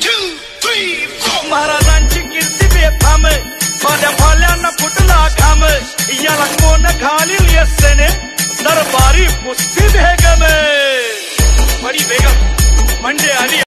two, three, four. फुटला घाम याला खाली घालील दरबारी बेगम बडी बेगम म्हणजे आली